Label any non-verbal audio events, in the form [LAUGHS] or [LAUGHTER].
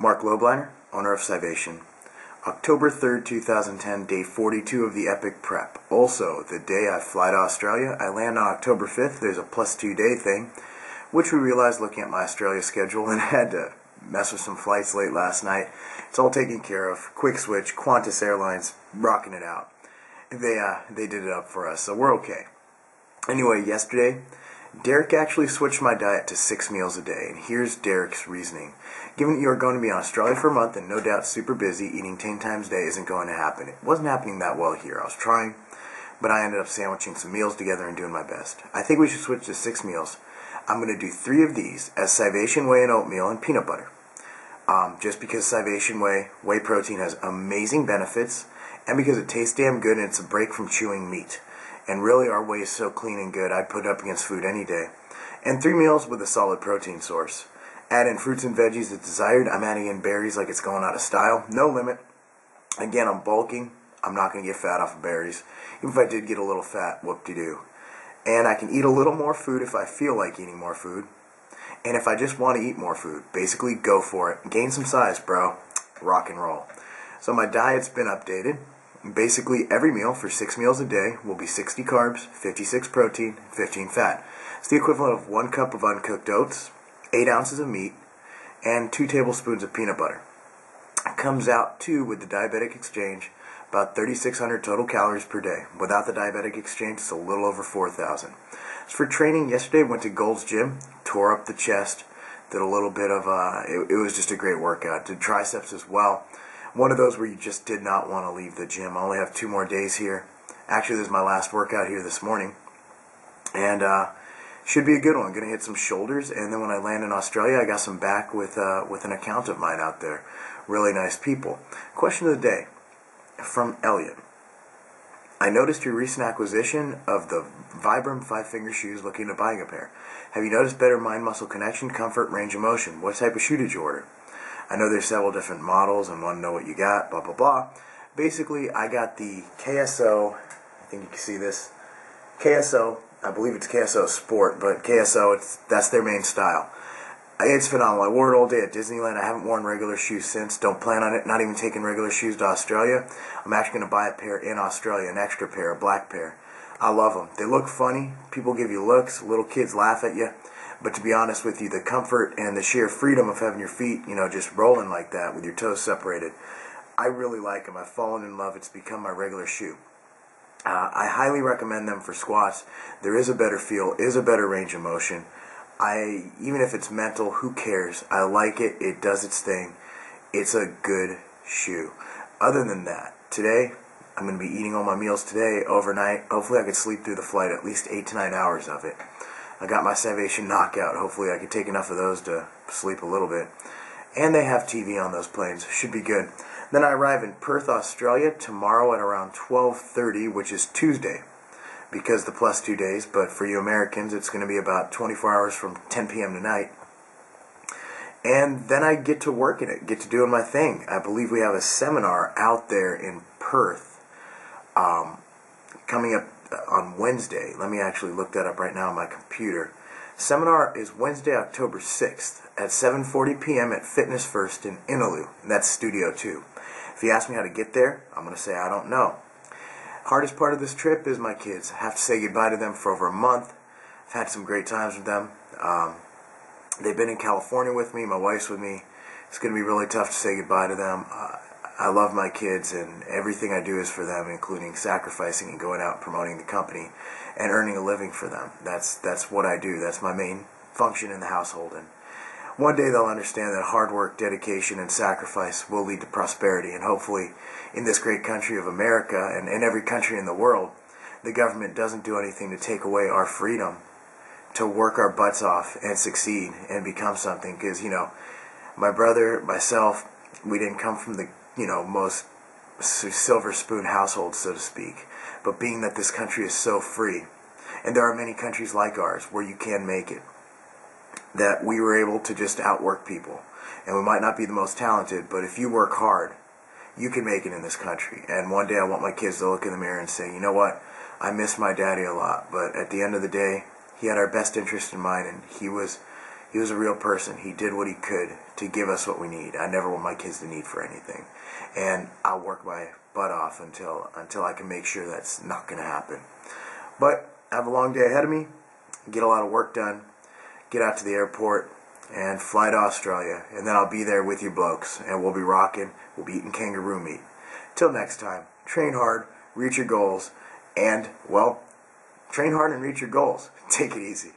Marc Lobliner, owner of Scivation. October 3rd, 2010, day 42 of the Epic Prep. Also, the day I fly to Australia, I land on October 5th. There's a plus two day thing, which we realized looking at my Australia schedule [LAUGHS] and had to mess with some flights late last night. It's all taken care of. Quick switch, Qantas Airlines rocking it out. They uh, they did it up for us, so we're okay. Anyway, yesterday Derek actually switched my diet to six meals a day, and here's Derek's reasoning. Given that you are going to be in Australia for a month and no doubt super busy, eating 10 times a day isn't going to happen. It wasn't happening that well here. I was trying, but I ended up sandwiching some meals together and doing my best. I think we should switch to six meals. I'm going to do three of these as Scivation whey and oatmeal and peanut butter. Um, just because Scivation whey, whey protein has amazing benefits, and because it tastes damn good and it's a break from chewing meat. And really, our whey is so clean and good, I'd put it up against food any day. And three meals with a solid protein source. Add in fruits and veggies as desired. I'm adding in berries like it's going out of style. No limit. Again, I'm bulking. I'm not going to get fat off of berries. Even if I did get a little fat, whoop-de-doo. And I can eat a little more food if I feel like eating more food. And if I just want to eat more food, basically go for it. Gain some size, bro. Rock and roll. So my diet's been updated. Basically, every meal for six meals a day will be 60 carbs, 56 protein, 15 fat. It's the equivalent of one cup of uncooked oats, 8 ounces of meat, and 2 tablespoons of peanut butter. It comes out to, with the diabetic exchange, about 3,600 total calories per day. Without the diabetic exchange, it's a little over 4,000. As for training, yesterday went to Gold's Gym, tore up the chest, did a little bit of, uh, it, it was just a great workout. Did triceps as well one of those where you just did not want to leave the gym. I only have two more days here. Actually, this is my last workout here this morning. And uh, should be a good one. Going to hit some shoulders, and then when I land in Australia, I got some back with uh, with an account of mine out there. Really nice people. Question of the day from Elliot. I noticed your recent acquisition of the Vibram five finger shoes. Looking at buying a pair. Have you noticed better mind muscle connection, comfort, range of motion? What type of shoe did you order? I know there's several different models and want to know what you got, blah, blah, blah. Basically, I got the KSO, I think you can see this, KSO, I believe it's KSO Sport, but KSO, it's that's their main style. It's phenomenal. I wore it all day at Disneyland. I haven't worn regular shoes since. Don't plan on it. Not even taking regular shoes to Australia. I'm actually going to buy a pair in Australia, an extra pair, a black pair. I love them. They look funny. People give you looks. Little kids laugh at you. But to be honest with you, the comfort and the sheer freedom of having your feet, you know, just rolling like that with your toes separated, I really like them. I've fallen in love. It's become my regular shoe. Uh, I highly recommend them for squats. There is a better feel, is a better range of motion. I even if it's mental, who cares? I like it. It does its thing. It's a good shoe. Other than that, today I'm going to be eating all my meals today overnight. Hopefully, I can sleep through the flight at least eight to nine hours of it. I got my Scivation knockout. Hopefully I can take enough of those to sleep a little bit. And they have TV on those planes. Should be good. Then I arrive in Perth, Australia tomorrow at around 12:30, which is Tuesday, because the plus two days. But for you Americans, it's going to be about 24 hours from 10 p.m. tonight. And then I get to work in it, get to doing my thing. I believe we have a seminar out there in Perth um, coming up on Wednesday. Let me actually look that up right now on my computer. Seminar is Wednesday, October 6th at 7:40 p.m. at Fitness First in Innaloo. That's Studio 2. If you ask me how to get there, I'm going to say I don't know. Hardest part of this trip is my kids. I have to say goodbye to them for over a month. I've had some great times with them. Um, they've been in California with me. My wife's with me. It's going to be really tough to say goodbye to them. Uh, I love my kids, and everything I do is for them, including sacrificing and going out and promoting the company and earning a living for them. That's that's what I do. That's my main function in the household. And one day they'll understand that hard work, dedication, and sacrifice will lead to prosperity. And hopefully, in this great country of America and in every country in the world, the government doesn't do anything to take away our freedom to work our butts off and succeed and become something. Because you know, my brother, myself, we didn't come from the you know, most silver spoon households, so to speak. But being that this country is so free, and there are many countries like ours where you can make it, that we were able to just outwork people. And we might not be the most talented, but if you work hard, you can make it in this country. And one day I want my kids to look in the mirror and say, you know what, I miss my daddy a lot, but at the end of the day, he had our best interest in mind, and he was He was a real person. He did what he could to give us what we need. I never want my kids to need for anything, and I'll work my butt off until until I can make sure that's not going to happen. But I have a long day ahead of me. Get a lot of work done. Get out to the airport and fly to Australia, and then I'll be there with you blokes, and we'll be rocking. We'll be eating kangaroo meat. Till next time, train hard, reach your goals, and well, train hard and reach your goals. [LAUGHS] Take it easy.